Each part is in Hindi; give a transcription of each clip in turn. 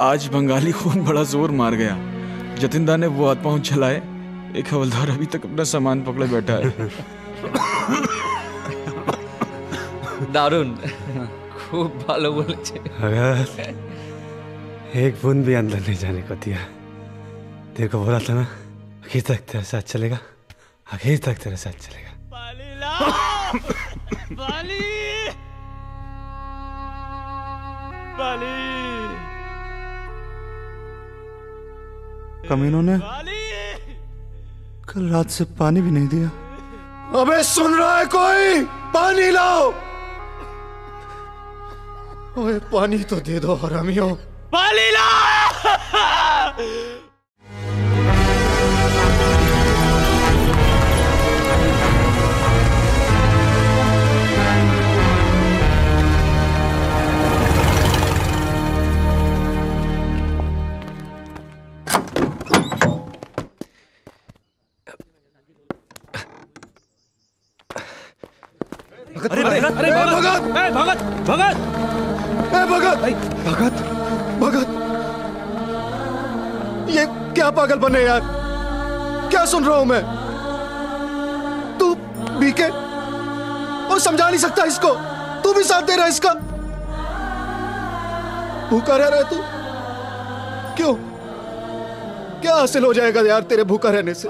आज बंगाली खून बड़ा जोर मार गया जतिंदा ने वो हाथ पांव चलाए एक हवलदार अभी तक अपना सामान पकड़े बैठा है দারুণ খুব ভালো বলেছে अगर एक बूंद भी अंदर नहीं जाने को दिया तेरे को बोला था ना आखिर तक तेरे साथ चलेगा आखिर तक तेरे साथ चलेगा। कमीनों ने कल रात से पानी भी नहीं दिया। अबे सुन रहा है कोई? पानी लाओ! ओए पानी तो दे दो हरामियों। अरे भगत भगत! ए भगत! भगत! भगत! ये क्या पागल बने यार? क्या सुन रहा हूँ मैं? तू बीके और समझा नहीं सकता इसको। तू भी साथ दे रहा है इसका। भूखा रह रहा है तू? क्यों? क्या हासिल हो जाएगा यार तेरे भूखा रहने से?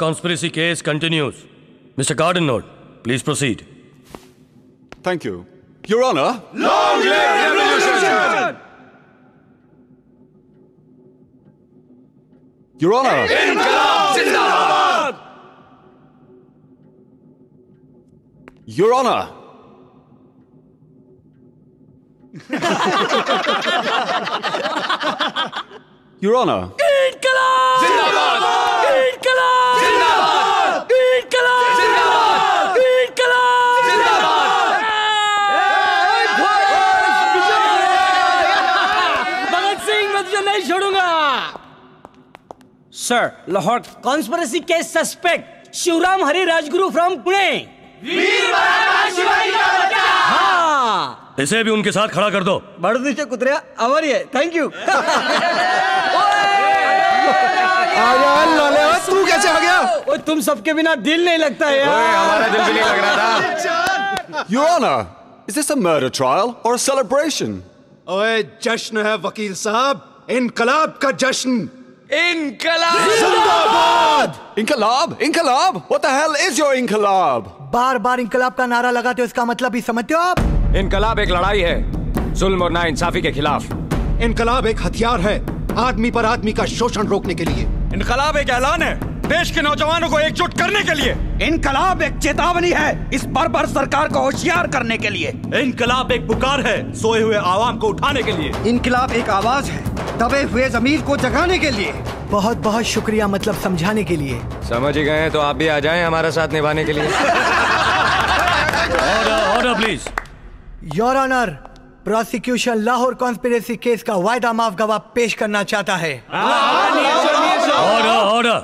conspiracy case continues. Mr. Cardinal, please proceed. Thank you. Your Honor. Long live revolution! Your Honor. Inqilab Zindabad! Your Honor. Your Honor. Sir Lahore conspiracy case suspect Shivram Hari Rajguru from Pune हाँ। इसे भी उनके साथ खड़ा कर दो। बढ़ दीजिए कुतरिया हमारी है थैंक यू तू कैसे आ गया? ओ तुम सबके बिना दिल नहीं लगता है यार। हमारा दिल भी नहीं लग रहा था। Your Honor, is this a murder trial or a celebration? ओए जश्न है वकील साहब। इनकलाब का जश्न। इनकलाब। Inkalab? Inkalab? What the hell is your Inkalab? बार बार इंकलाब का नारा लगाते हो इसका मतलब भी समझते हो आप? इनकलाब एक लड़ाई है जुल्म और नाइंसाफी के खिलाफ। इनकलाब एक हथियार है आदमी पर आदमी का शोषण रोकने के लिए। इनकलाब एक ऐलान है देश के नौजवानों को एकजुट करने के लिए। इनकलाब एक चेतावनी है इस बर्बर सरकार को होशियार करने के लिए। इनकलाब एक पुकार है सोए हुए आवाम को उठाने के लिए। इनकलाब एक आवाज़ है दबे हुए जमीर को जगाने के लिए। बहुत बहुत शुक्रिया मतलब समझाने के लिए। समझ ही गए हैं तो आप भी आ जाएँ हमारा साथ निभाने के लिए। Order order please your honour prosecution Lahore conspiracy case का वायदा माफ़ गवाह पेश करना चाहता है। Order order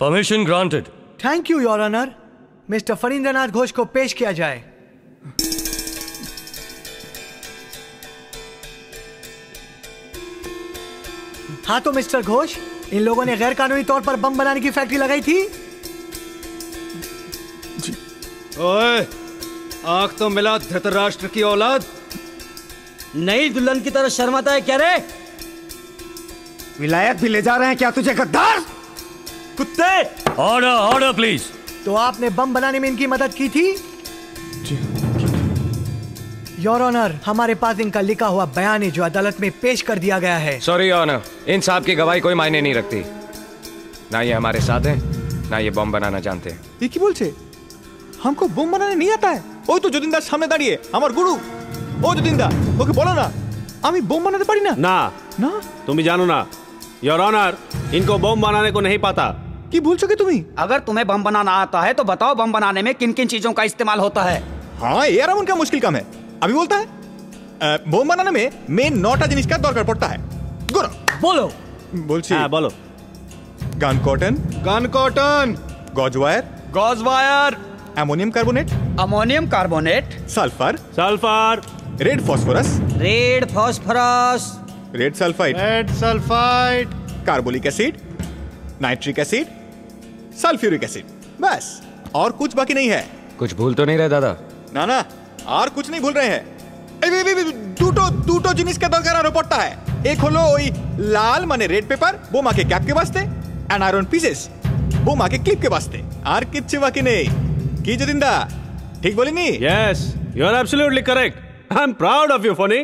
permission granted thank you your honour mister Phanindranath Ghosh को पेश किया जाए। हाँ तो मिस्टर घोष इन लोगों ने गैर कानूनी तौर पर बम बनाने की फैक्ट्री लगाई थी? ओए आँख तो मिला धृतराष्ट्र की औलाद। नई दुल्हन की तरह शर्माता है क्या रे? विलायत भी ले जा रहे हैं क्या तुझे गद्दार? कुत्ते! ऑर्डर ऑर्डर प्लीज़ तो आपने बम बनाने में इनकी मदद की थी? योर ऑनर हमारे पास इनका लिखा हुआ बयान है जो अदालत में पेश कर दिया गया है सॉरी ऑनर इन साहब की गवाही कोई मायने नहीं रखती ना ये हमारे साथ हैं ना ये बम बनाना जानते हैं এ কি বলছে हमको বোম বানানে নিয়ে आता है ওই তো যতীনদার সামনে দাঁড়িয়ে আমার গুরু ও যতীনদা ওকে বলো না আমি বোম বানাতে পারি না ना না तुम भी जानो ना योर ऑनर इनको बम बनाने को नहीं पता কি বলছো কি তুমি अगर तुम्हें बम बनाना आता है तो बताओ बम बनाने में किन किन चीजों का इस्तेमाल होता है हाँ यार उनका मुश्किल काम है अभी बोलता है अ, বোম বানানো में মেন নটা জিনিস का दरकार पड़ता है गुरु बोलो বলছি हाँ बोलो গান cotton gun cotton gauze wire gauze wire ammonium carbonate ammonium carbonate sulphur sulphur red phosphorus red phosphorus red sulphide red sulphide carbolic acid nitric acid sulphuric acid बस और कुछ बाकी नहीं है कुछ भूल तो नहीं रहे दादा না না আর कुछ नहीं भूल रहे हैं এই, এই, এই, এই, দুটো দুটো জিনিসকে দরকার আরো পড়তা है एक হলো ওই লাল মানে রেড পেপার বোমাকে ক্যাপকে বাঁচতে অ্যান্ড আয়রন পিসেস বোমাকে ক্লিপকে বাঁচতে আর কিচ্ছু বাকি নেই কি যতীন দা ঠিক বলিনি yes you are absolutely correct I am proud of you funny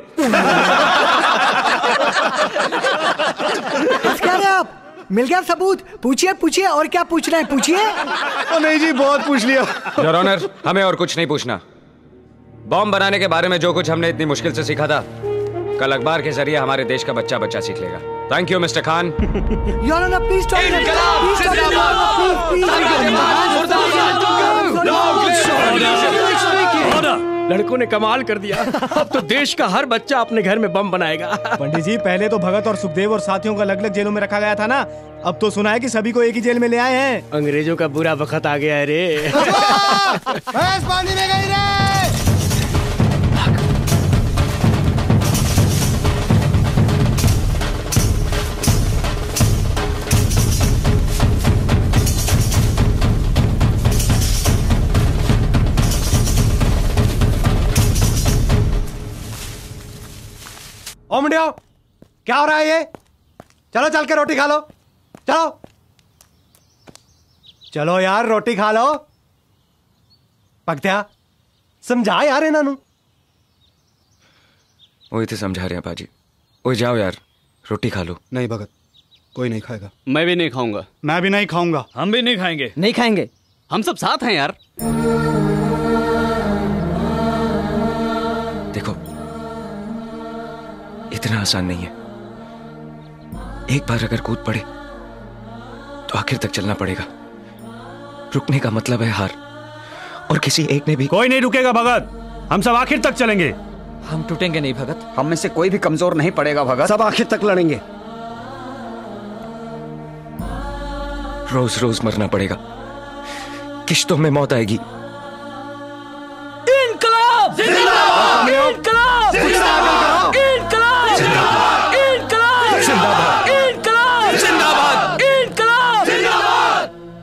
बस क्या रहे आप मिल गया सबूत पूछिए पूछिए और क्या पूछना है पूछिए ओ नहीं जी बहुत पूछ लिया योर ऑनर हमें और कुछ नहीं पूछना बॉम्ब बनाने के बारे में जो कुछ हमने इतनी मुश्किल से सीखा था कल अखबार के ज़रिए हमारे देश का बच्चा बच्चा सीख लेगा। Thank you mister Khan your honour please stop लड़कों ने कमाल कर दिया। अब तो देश का हर बच्चा अपने घर में बम बनाएगा। पंडित जी पहले तो भगत और सुखदेव और साथियों का अलग अलग जेलों में रखा गया था ना। अब तो सुना है कि सभी को एक ही जेल में ले आए हैं। अंग्रेज़ों का बुरा वक्त आ गया है रे! ओ मुंडियो क्या हो रहा है ये? चलो चल के रोटी खा लो। चलो। चलो यार रोटी खा लो। पकत्या समझा यार इन्हों वही तो समझा रहे हैं बाजी ओए जाओ यार रोटी खा लो। नहीं भगत कोई नहीं खाएगा। मैं भी नहीं खाऊँगा। मैं भी नहीं खाऊँगा। हम भी नहीं खाएँगे। नहीं खाएँगे। हम सब साथ हैं यार। इतना आसान नहीं है। एक बार अगर कूद पड़े तो आखिर तक चलना पड़ेगा। रुकने का मतलब है हार। और किसी एक ने भी कोई नहीं रुकेगा भगत। हम सब आखिर तक चलेंगे। हम टूटेंगे नहीं भगत। हम में से कोई भी कमज़ोर नहीं पड़ेगा भगत। सब आखिर तक लड़ेंगे। रोज रोज मरना पड़ेगा। किश्तों में मौत आएगी।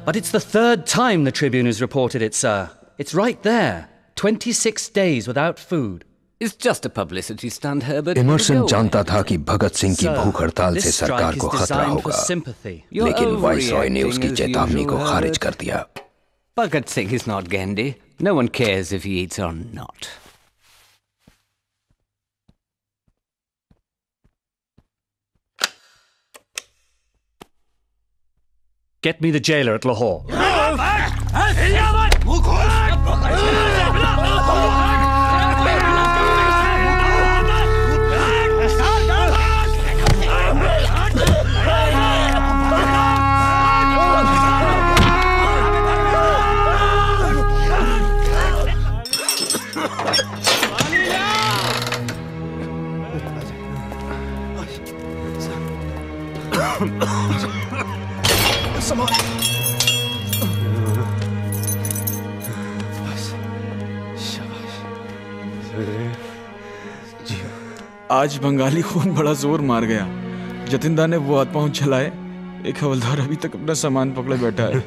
But it's the third time the Tribune has reported it, sir. It's right there. 26 days without food. It's just a publicity stunt, Herbert. Emerson जानता था कि भगत सिंह की Sir, भूख हड़ताल this से सरकार strike को is खतरा designed for होगा sympathy. You're लेकिन वाइसरॉय ने overreacting उसकी as चेतावनी को usual, खारिज Herbert. कर दिया Bhagat Singh is not Gandhi. No one cares if he eats or not. Get me the jailer at Lahore. 什么？आज Bengali खून बड़ा ज़ोर मार गया। जतिनदा ने वो हाथ पाँव चलाए एक हवलदार अभी तक अपना सामान पकड़े बैठा है।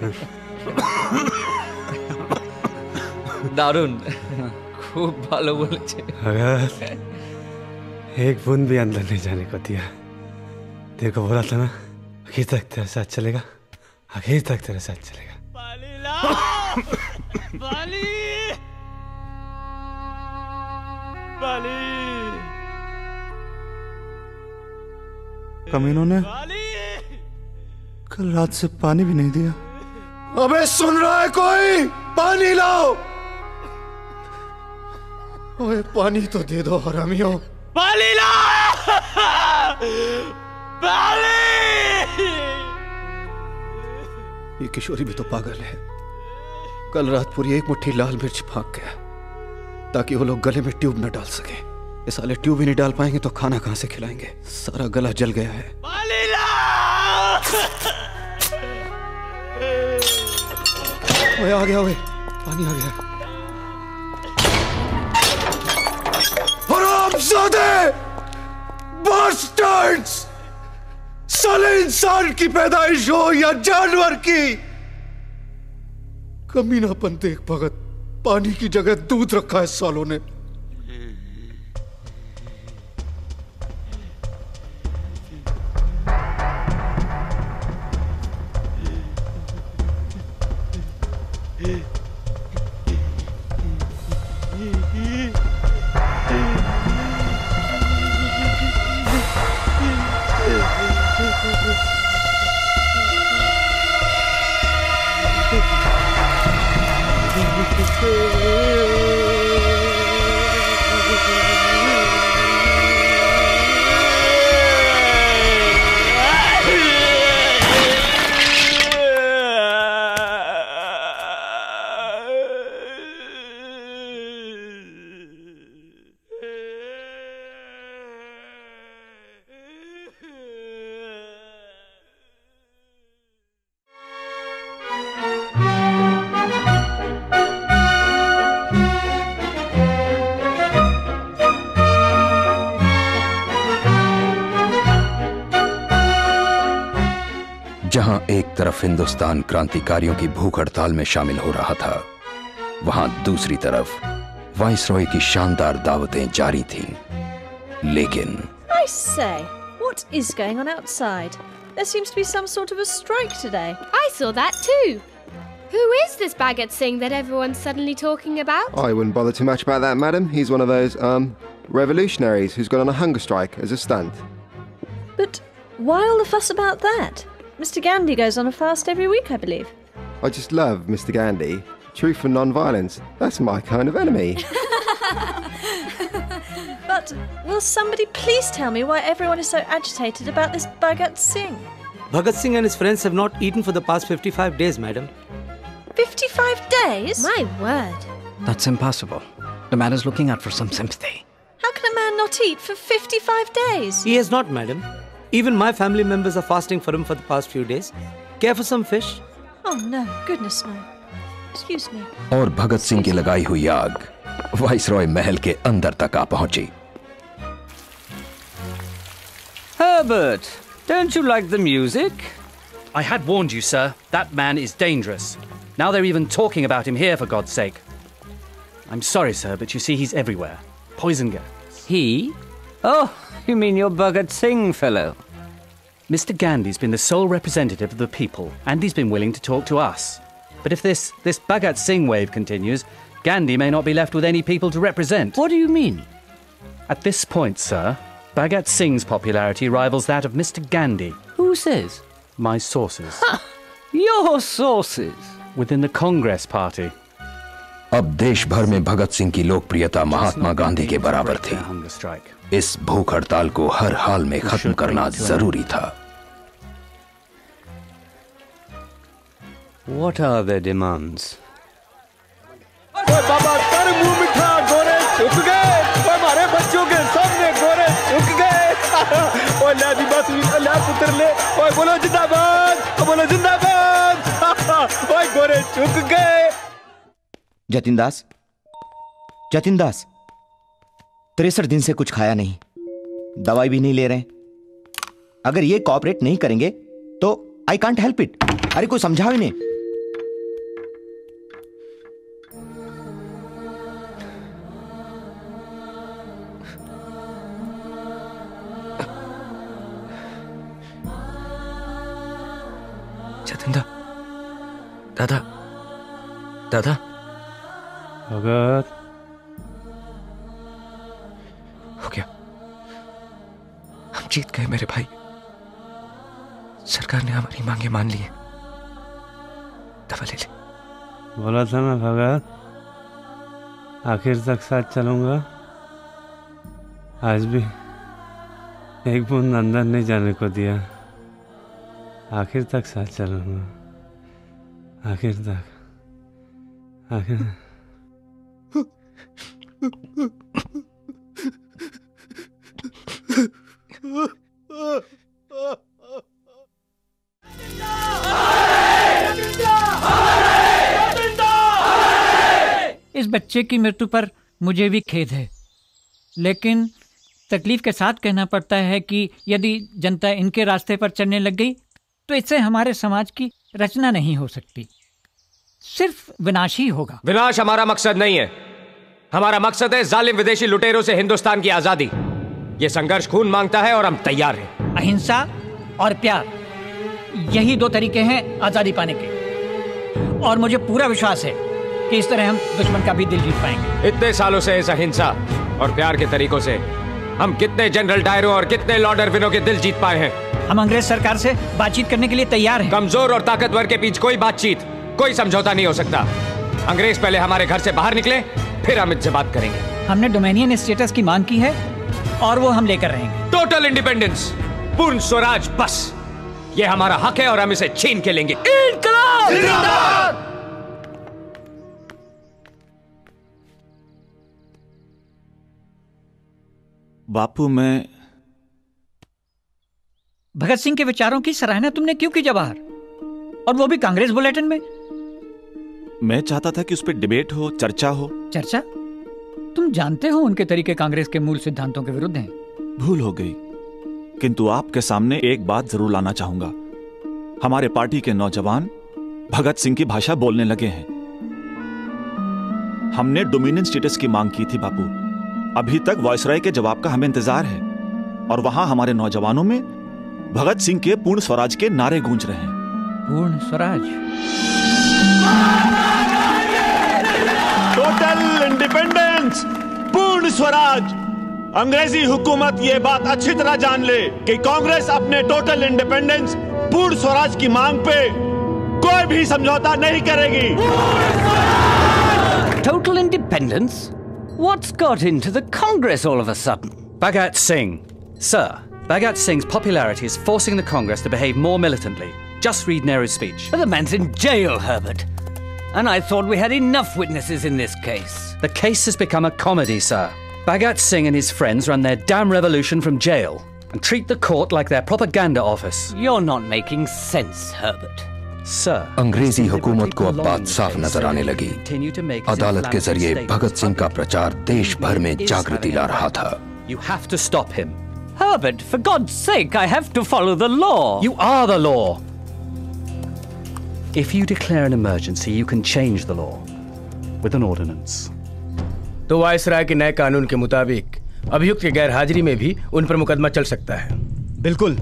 दारुण खूब भालो बोले छे अगर एक बूंद भी अंदर नहीं जाने को दिया। तेरे को बोला था ना कि तक तेरा साथ चलेगा। आखिर तक तेरे साथ चलेगा। बाली! बाली! कमीनों ने कल रात से पानी भी नहीं दिया। अबे सुन रहा है कोई? पानी लाओ! ओए पानी तो दे दो हरामियों। बाली ला! बाली! ये किशोरी भी तो पागल है। कल रात पूरी एक मुट्ठी लाल मिर्च फाक गया ताकि वो लोग गले में ट्यूब न डाल सके। ये साले ट्यूब ही नहीं डाल पाएँगे तो खाना कहाँ से खिलाएँगे? सारा गला जल गया है। ओए आ गया ओए पानी आ गया। हरामजादे! बास्टर्ड्स साले इंसान की पैदाइश हो या जानवर की? कमीनापन देख भगत, पानी की जगह दूध रखा है सालों ने। तरफ़ हिंदुस्तान क्रांतिकारियों की भूख हड़ताल में शामिल हो रहा था वहाँ दूसरी तरफ़ वाइसरॉय की शानदार दावतें जारी थीं लेकिन I say, what is going on outside? There seems to be some sort of a strike today. I saw that too. Who is this Bhagat Singh that everyone's suddenly talking about? I wouldn't bother too much about that, madam. He's one of those, um, revolutionaries who's gone on a hunger strike as a stunt. But why all the fuss about that? Mr. Gandhi goes on a fast every week, I believe. I just love Mr. Gandhi. Truth and non-violence. That's my kind of enemy. But will somebody please tell me why everyone is so agitated about this Bhagat Singh? Bhagat Singh and his friends have not eaten for the past 55 days, madam. 55 days? My word. That's impossible. The man is looking out for some sympathy. How can a man not eat for 55 days? He has not, madam. Even my family members are fasting for him for the past few days. Care for some fish? Oh no, goodness no. Excuse me. और भगत सिंह की लगाई हुई आग वाइसरॉय महल के अंदर तक आ पहुंची Herbert, don't you like the music? I had warned you, sir. That man is dangerous. Now they're even talking about him here, for God's sake. I'm sorry, sir, but you see, he's everywhere. Poison gas. He? Oh, you mean your Bhagat Singh fellow? Mr. Gandhi's been the sole representative of the people, and he's been willing to talk to us. But if this, this Bhagat Singh wave continues, Gandhi may not be left with any people to represent. What do you mean? At this point, sir, Bhagat Singh's popularity rivals that of Mr. Gandhi. Who says? My sources. Your sources? Within the Congress Party. अब देश भर में भगत सिंह की लोकप्रियता महात्मा गांधी के बराबर थी। इस भूख हड़ताल को हर हाल में खत्म करना ज़रूरी था। What are their demands? बाबा कर मुँह मिठा गोरे झुक गए। हमारे बच्चों के सामने गोरे गए। ले दी बस ले पुत्र ले। बोलो जिंदाबाद बोलो जिंदाबाद। ओए गोरे चुक गए। जतिन दास जतिन दास तिरसठ दिन से कुछ खाया नहीं, दवाई भी नहीं ले रहे अगर ये कॉपरेट नहीं करेंगे तो आई कांट हेल्प इट अरे कोई समझाओ इन्हें दादा दादा। भगत। हो गया। हम जीत गए मेरे भाई। सरकार ने हमारी मांगे मान ली है। दवा ले ले। बोला था ना भगत, आखिर तक साथ चलूँगा। आज भी एक बूंद अंदर नहीं जाने को दिया। आखिर तक साथ चलूँगा। आखिर तक। आखिर इस बच्चे की मृत्यु पर मुझे भी खेद है। लेकिन तकलीफ़ के साथ कहना पड़ता है कि यदि जनता इनके रास्ते पर चलने लग गई तो इससे हमारे समाज की रचना नहीं हो सकती। सिर्फ़ विनाश ही होगा। विनाश हमारा मकसद नहीं है। हमारा मकसद है जालिम विदेशी लुटेरों से हिंदुस्तान की आज़ादी। ये संघर्ष खून माँगता है और हम तैयार हैं। अहिंसा और प्यार यही दो तरीके हैं आज़ादी पाने के। और मुझे पूरा विश्वास है कि इस तरह हम दुश्मन का भी दिल जीत पाएँगे। इतने सालों से इस अहिंसा और प्यार के तरीकों से हम कितने जनरल डायरों और कितने लॉर्ड अरविनों के दिल जीत पाए हैं। हम अंग्रेज़ सरकार से बातचीत करने के लिए तैयार हैं। कमज़ोर और ताकतवर के बीच कोई बातचीत कोई समझौता नहीं हो सकता। अंग्रेज़ पहले हमारे घर से बाहर निकले फिर हम इनसे बात करेंगे। हमने डोमेनियन स्टेटस की मांग की है और वो हम लेकर रहेंगे। टोटल इंडिपेंडेंस पूर्ण स्वराज बस। ये हमारा हक है और हम इसे छीन के लेंगे। बापू मैं भगत सिंह के विचारों की सराहना तुमने क्यों की जवाहर? और वो भी कांग्रेस बुलेटिन में? मैं चाहता था कि उस पर डिबेट हो चर्चा हो। चर्चा? तुम जानते हो उनके तरीके कांग्रेस के मूल सिद्धांतों के विरुद्ध हैं। भूल हो गई। किंतु आपके सामने एक बात ज़रूर लाना चाहूँगा। हमारे पार्टी के नौजवान भगत सिंह की भाषा बोलने लगे हैं। हमने डोमिनियन स्टेटस की मांग की थी बापू। अभी तक वॉयसराय के जवाब का हमें इंतज़ार है। और वहाँ हमारे नौजवानों में भगत सिंह के पूर्ण स्वराज के नारे गूंज रहे हैं। पूर्ण स्वराज? टोटल इंडिपेंडेंस पूर्ण स्वराज अंग्रेज़ी हुकूमत ये बात अच्छी तरह जान ले कि कांग्रेस अपने टोटल इंडिपेंडेंस पूर्ण स्वराज की मांग पे कोई भी समझौता नहीं करेगी Total independence? What's got into the Congress all of a sudden? Bhagat Singh. Sir, Bhagat Singh's popularity is forcing the Congress to behave more militantly. Just read Nehru's speech. But the man's in jail, Herbert. And I thought we had enough witnesses in this case. The case has become a comedy, sir. Bhagat Singh and his friends run their damn revolution from jail and treat the court like their propaganda office. You're not making sense, Herbert. Sir, अंग्रेजी हुकूमत को अब बात साफ नजर आने लगी अदालत के जरिए भगत सिंह का प्रचार देश भर में जागृति ला रहा था You have to stop him. Herbert, for God's sake, I have to follow the law. You are the law. If you declare an emergency, you can change the law with an ordinance. तो वायसराय के नए कानून के मुताबिक अभियुक्त के गैर हाजिरी में भी उन पर मुकदमा चल सकता है। बिल्कुल।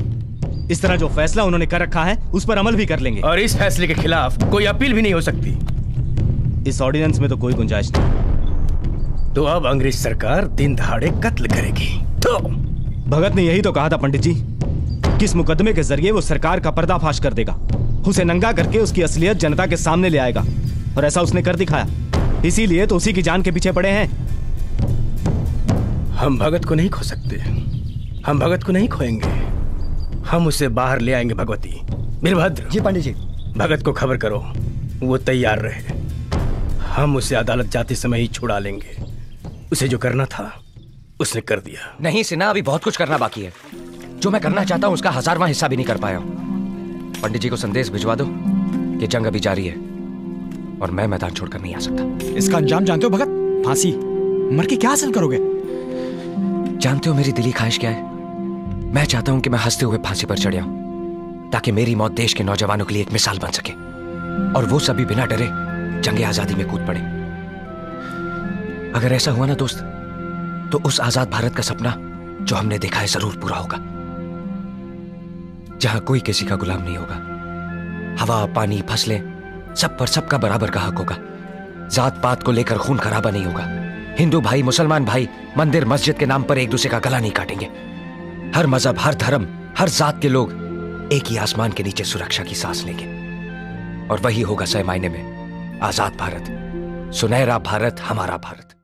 इस तरह जो फैसला उन्होंने कर रखा है उस पर अमल भी कर लेंगे। और इस फैसले के खिलाफ कोई अपील भी नहीं हो सकती। इस ऑर्डिनेंस में तो कोई गुंजाइश नहीं। तो अब अंग्रेज़ सरकार दिन दहाड़े कत्ल करेगी। तो भगत ने यही तो कहा था पंडित जी। किस मुकदमे के ज़रिए वो सरकार का पर्दाफाश कर देगा। उसे नंगा करके उसकी असलियत जनता के सामने ले आएगा। और ऐसा उसने कर दिखाया। इसीलिए तो उसी की जान के पीछे पड़े हैं। हम भगत को नहीं खो सकते। हम भगत को नहीं खोएँगे। हम उसे बाहर ले आएँगे भगवती। वीरभद्र। जी पंडित जी भगत को खबर करो। वो तैयार रहे। हम उसे अदालत जाते समय ही छुड़ा लेंगे। उसे जो करना था उसने कर दिया। नहीं सिन्हा अभी बहुत कुछ करना बाकी है। जो मैं करना चाहता हूँ उसका हजारवां हिस्सा भी नहीं कर पाया हूँ। पंडित जी को संदेश भिजवा दो कि जंग अभी जारी है और मैं मैदान छोड़कर नहीं आ सकता। इसका अंजाम जानते हो भगत? फांसी। मर के क्या हासिल करोगे? जानते हो मेरी दिली ख्वाहिश क्या है? मैं चाहता हूँ कि मैं हँसते हुए फांसी पर चढ़ जाऊँ ताकि मेरी मौत देश के नौजवानों के लिए एक मिसाल बन सके और वो सभी बिना डरे जंगे आज़ादी में कूद पड़े। अगर ऐसा हुआ ना दोस्त तो उस आज़ाद भारत का सपना जो हमने देखा है ज़रूर पूरा होगा। जहाँ कोई किसी का गुलाम नहीं होगा। हवा, पानी, फ़सलें, सब पर सबका बराबर का हक होगा। जात पात को लेकर खून खराबा नहीं होगा। हिंदू भाई, मुसलमान भाई, मंदिर, मस्जिद के नाम पर एक दूसरे का गला नहीं काटेंगे। हर मज़हब, हर धर्म, हर जात के लोग एक ही आसमान के नीचे सुरक्षा की सांस लेंगे। और वही होगा सह मायने में। आज़ाद भारत। सुनहरा भारत, हमारा भारत।